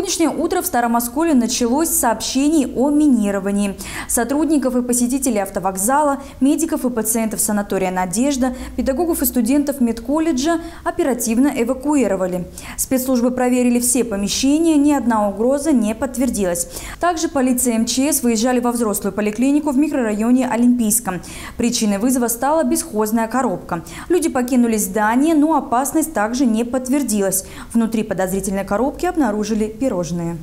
Сегодняшнее утро в Старом Осколе началось с сообщений о минировании. Сотрудников и посетителей автовокзала, медиков и пациентов санатория «Надежда», педагогов и студентов медколледжа оперативно эвакуировали. Спецслужбы проверили все помещения, ни одна угроза не подтвердилась. Также полиция МЧС выезжали во взрослую поликлинику в микрорайоне Олимпийском. Причиной вызова стала бесхозная коробка. Люди покинули здание, но опасность также не подтвердилась. Внутри подозрительной коробки обнаружили пирожные.